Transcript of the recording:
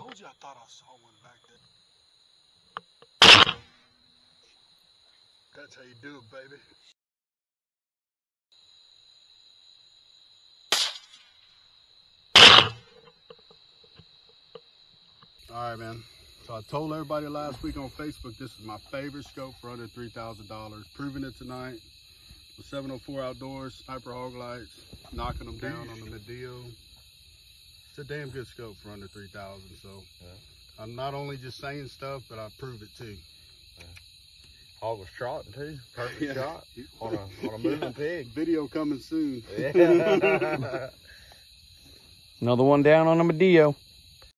I thought I saw one back there. That's how you do it, baby. All right, man. So I told everybody last week on Facebook this is my favorite scope for under $3,000. Proving it tonight with 704 Outdoors, Sniper Hog Lights, knocking them down on the Medio. It's a damn good scope for under 3000 So Yeah. I'm not only just saying stuff, but I prove it too. Hog was trotting too. Perfect Yeah. shot on a on a moving Yeah. pig. Video coming soon. Yeah. Another one down on the Medio.